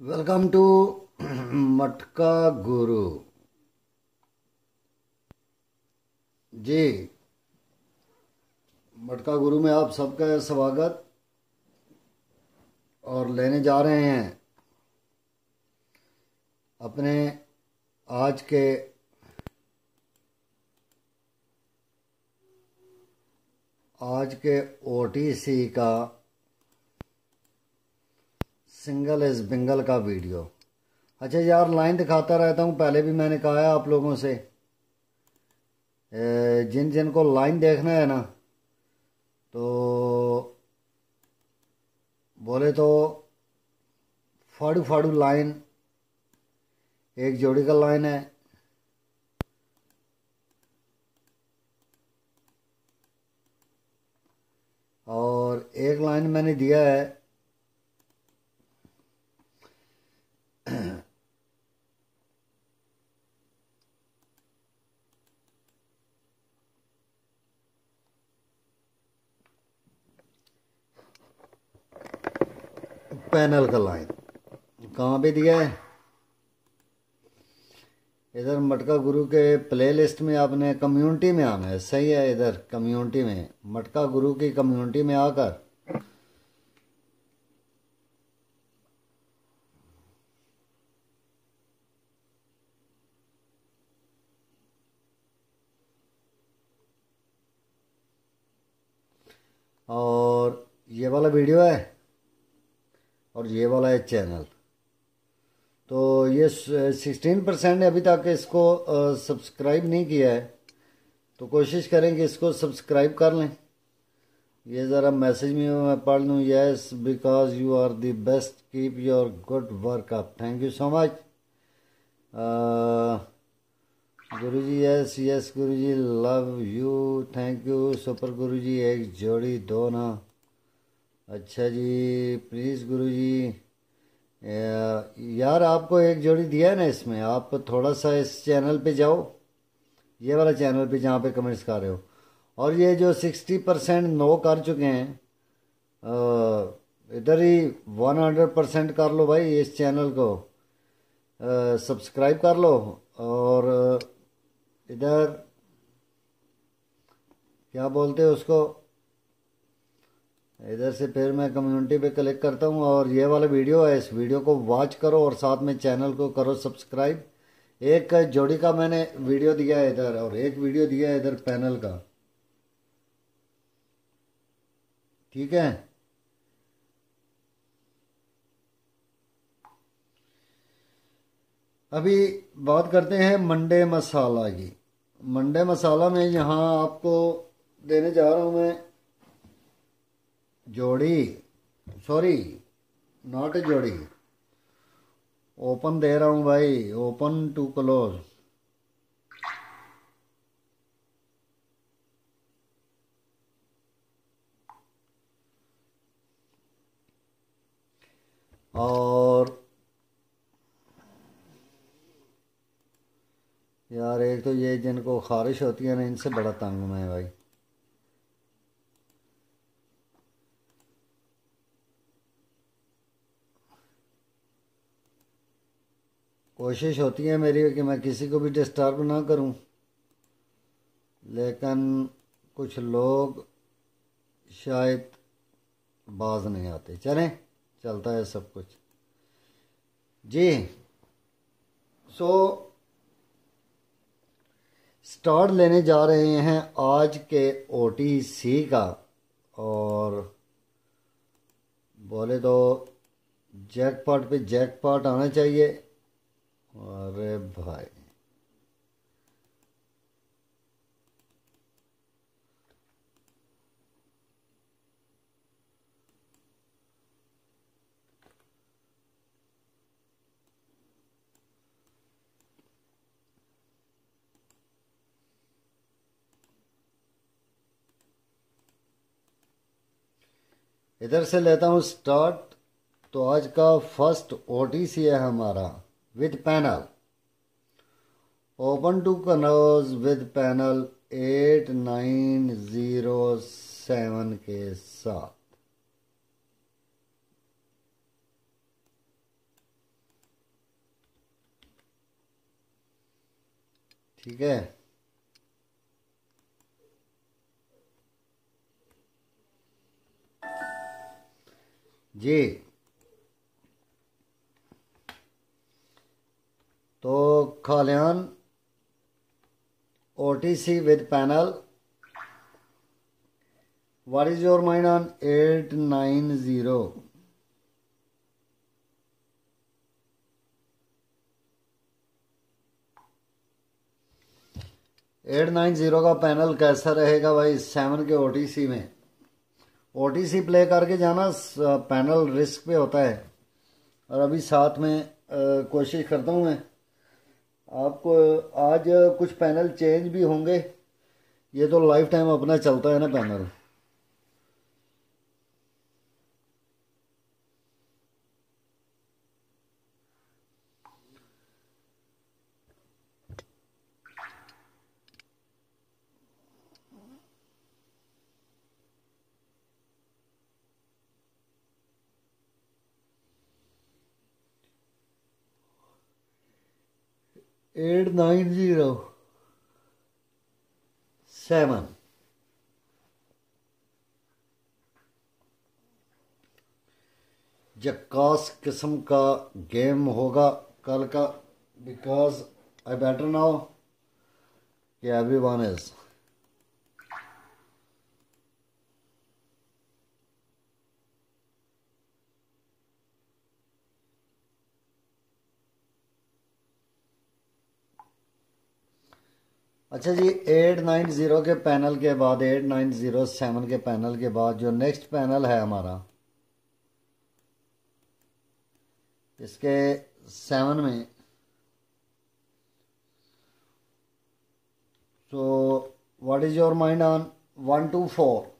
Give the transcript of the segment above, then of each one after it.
Welcome to मटका गुरु जी मटका गुरु में आप सबका स्वागत और लेने जा रहे हैं अपने आज के आज के ओटीसी का सिंगल इज़ बिंगल का वीडियो। अच्छा यार, लाइन दिखाता रहता हूँ, पहले भी मैंने कहा है आप लोगों से। जिन जिन को लाइन देखना है ना तो बोले तो फाड़ू फाड़ू लाइन, एक जोड़ी का लाइन है। और एक लाइन मैंने दिया है पैनल का लाइन कहाँ पे दिया है? इधर मटका गुरु के प्लेलिस्ट में आपने कम्युनिटी में आना है। सही है इधर कम्युनिटी में। मटका गुरु की कम्युनिटी में आकर और ये वाला वीडियो है और ये वाला है चैनल। तो ये सिक्सटीन परसेंट ने अभी तक इसको सब्सक्राइब नहीं किया है। तो कोशिश करें कि इसको सब्सक्राइब कर लें। ये ज़रा मैसेज में मैं पढ़ लूँ। Yes because you are the best keep your good work up thank you so much Guru ji yes yes Guru ji love you thank you super Guru ji एक जोड़ी दो ना। अच्छा जी, प्लीज़ गुरु जी यार, आपको एक जोड़ी दिया है ना इसमें। आप थोड़ा सा इस चैनल पे जाओ। ये वाला चैनल पे जहाँ पे कमेंट्स कर रहे हो। और ये जो सिक्सटी परसेंट नो कर चुके हैं इधर ही वन हंड्रेड परसेंट कर लो भाई इस चैनल को। सब्सक्राइब कर लो। और इधर, क्या बोलते हैं उसको? इधर से फिर मैं कम्युनिटी पे क्लिक करता हूँ और ये वाला वीडियो है, इस वीडियो को वॉच करो और साथ में चैनल को करो सब्सक्राइब एक जोड़ी का मैंने वीडियो दिया है इधर और एक वीडियो दिया है इधर पैनल का। ठीक है? अभी बात करते हैं मंडे मसाला की। मंडे मसाला में यहाँ आपको देने जा रहा हूँ मैं जोड़ी सॉरी नॉट ए जोड़ी। ओपन दे रहा हूँ भाई ओपन टू क्लोज और यार, एक तो ये जिनको खारिश होती है ना, इनसे बड़ा तंग मैं भाई। कोशिश होती है मेरी कि मैं किसी को भी डिस्टर्ब ना करूँ। लेकिन कुछ लोग शायद बाज नहीं आते। चलें, चलता है सब कुछ। जी सो स्टार्ट लेने जा रहे हैं आज के ओ टी सी का। और बोले तो जैकपॉट पे जैकपॉट आना चाहिए। अरे भाई। इधर से लेता हूँ स्टार्ट तो आज का फ़र्स्ट ओटीसी है हमारा। with panel. Open two canals with panel 8907 के साथ ठीक है जी खालियान OTC with panel. What is your mind on 890 eight nine zero का पैनल कैसा रहेगा भाई सेवन के ओटीसी में? ओटीसी प्ले करके जाना पैनल रिस्क पे होता है। और अभी साथ में कोशिश करता हूँ मैं। आपको आज कुछ पैनल चेंज भी होंगे। ये तो लाइफ टाइम अपना चलता है ना panel. Eight nine zero seven जक्कास किस्म का गेम होगा कल का बिकॉज़ आई बेटर नाउ कि एवरी वन इज़ अच्छा जी एट नाइन ज़ीरो के पैनल के बाद एट नाइन ज़ीरो सेवन के पैनल के बाद जो नेक्स्ट पैनल है हमारा, इसके सेवन में so what is your mind on one two four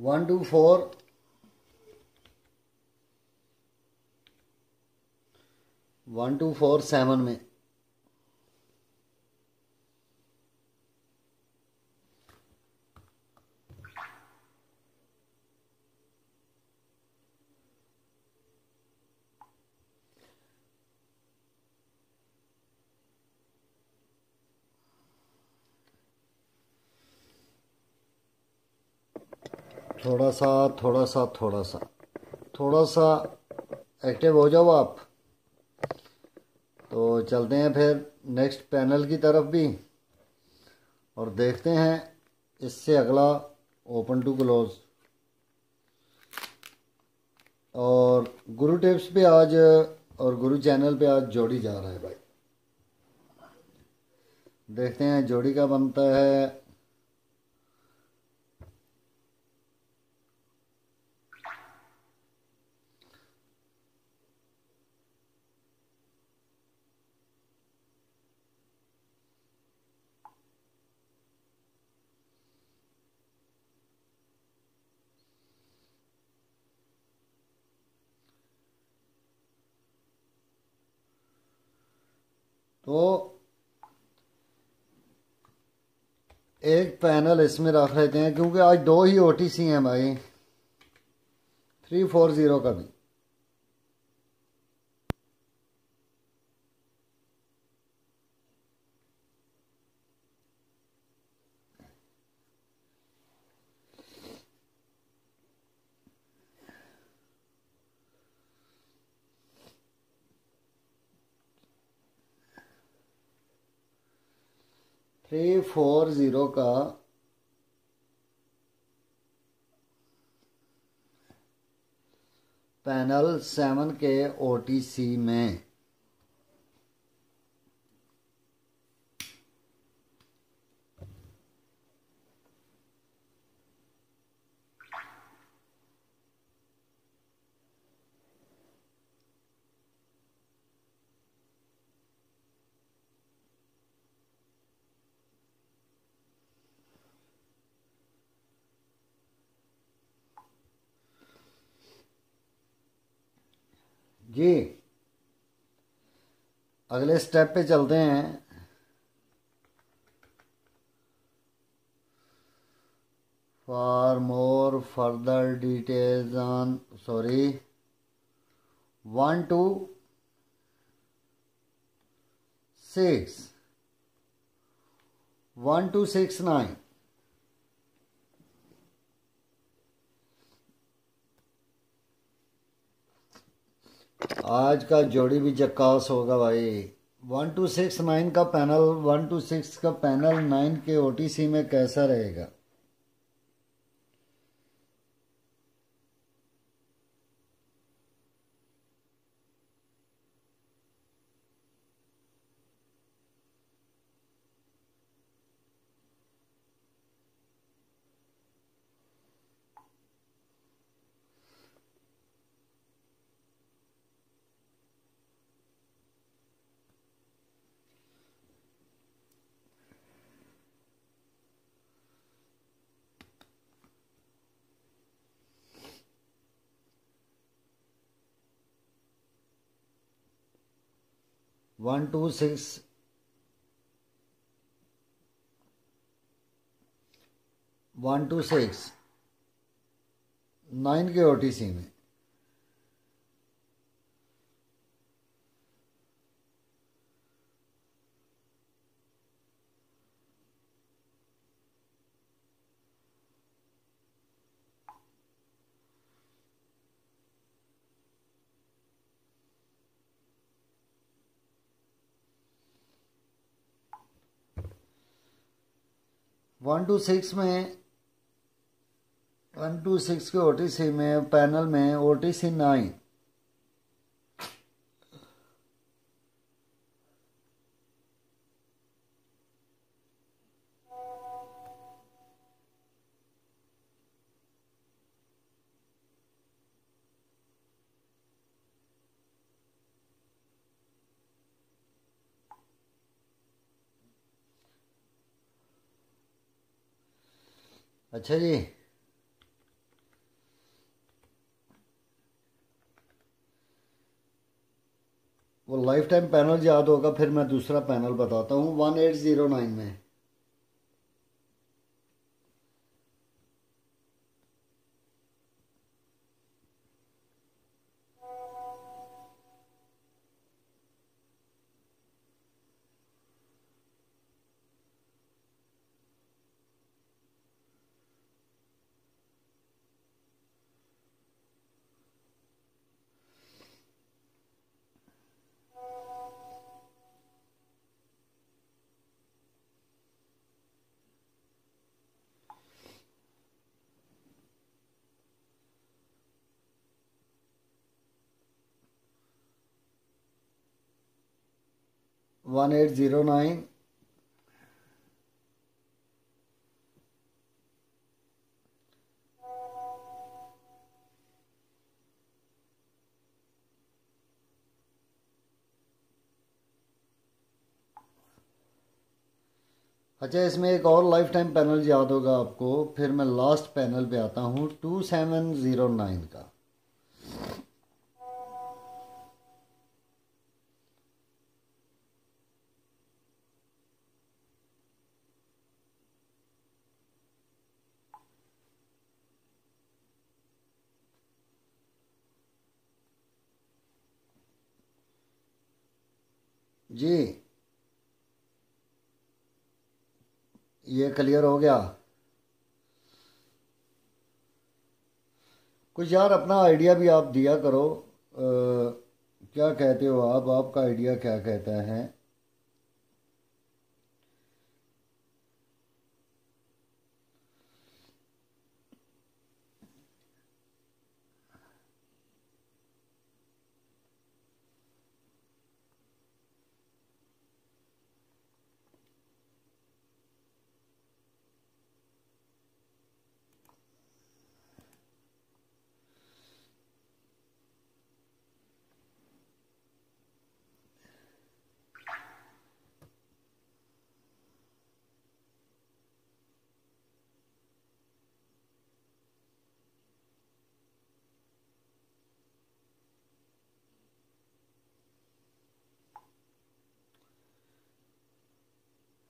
one two four one two four seven में। थोड़ा सा थोड़ा सा थोड़ा सा थोड़ा सा एक्टिव हो जाओ आप। तो चलते हैं फिर नेक्स्ट पैनल की तरफ़ भी। और देखते हैं इससे अगला ओपन टू क्लोज और गुरु टिप्स पे आज और गुरु चैनल पे आज जोड़ी जा रहा है भाई। देखते हैं जोड़ी का बनता है तो एक पैनल इसमें रख लेते हैं, क्योंकि आज दो ही ओटीसी हैं भाई। थ्री फोर ज़ीरो का भी थ्री फोर ज़ीरो का पैनल सेवन के ओटीसी में। जी। अगले स्टेप पे चलते हैं। For more further details on sorry one two six one two six nine आज का जोड़ी भी जक्कास होगा भाई। वन टू सिक्स नाइन का पैनल, वन टू सिक्स का पैनल नाइन के ओटीसी में कैसा रहेगा? One two six one two six nine के ओटीसी में. वन टू सिक्स में, वन टू सिक्स के ओटीसी में पैनल में ओ टी ओटीसी नाइन अच्छा जी। वो लाइफ टाइम पैनल याद होगा, फिर मैं दूसरा पैनल बताता हूँ। वन एट ज़ीरो नाइन में। वन एट ज़ीरो नाइन अच्छा इसमें एक और लाइफ टाइम पैनल याद होगा आपको, फिर मैं लास्ट पैनल पे आता हूँ टू सेवन ज़ीरो नाइन का जी ये क्लियर हो गया। कुछ यार अपना आइडिया भी आप दिया करो। आ, क्या कहते हो आप? आपका आइडिया क्या कहता है?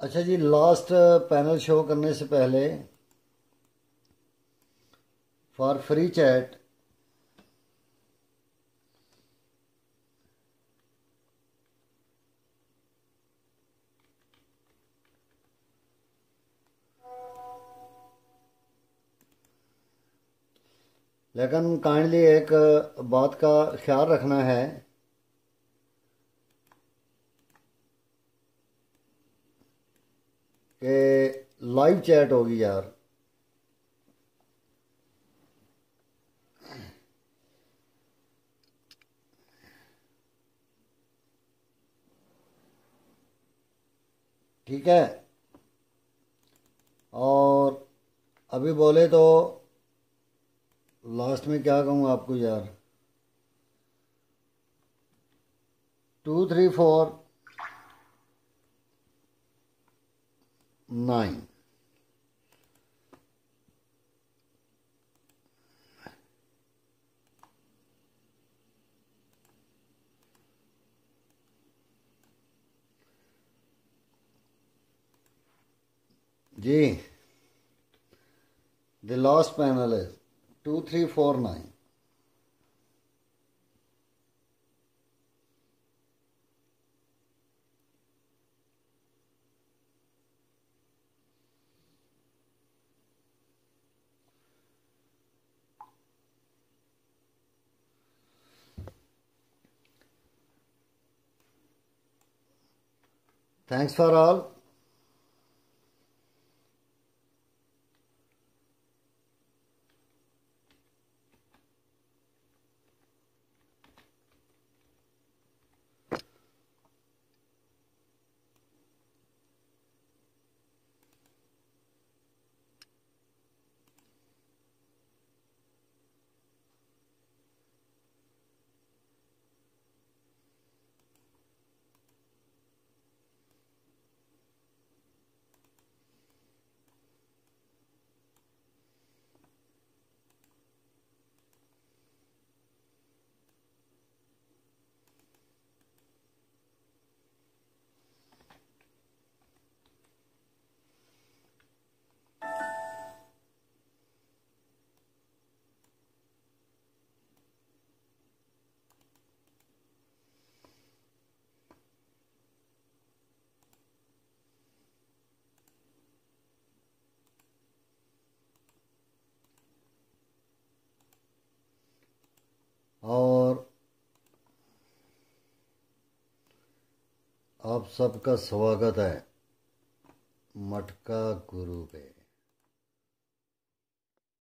अच्छा जी लास्ट पैनल शो करने से पहले फॉर फ्री चैट लेकिन काइंडली एक बात का ख्याल रखना है। कि लाइव चैट होगी यार। ठीक है? और अभी बोले तो लास्ट में क्या कहूँ आपको यार? Two three four 9. G. The last panel is 2349. Thanks for all. आप सबका स्वागत है मटका गुरु पे।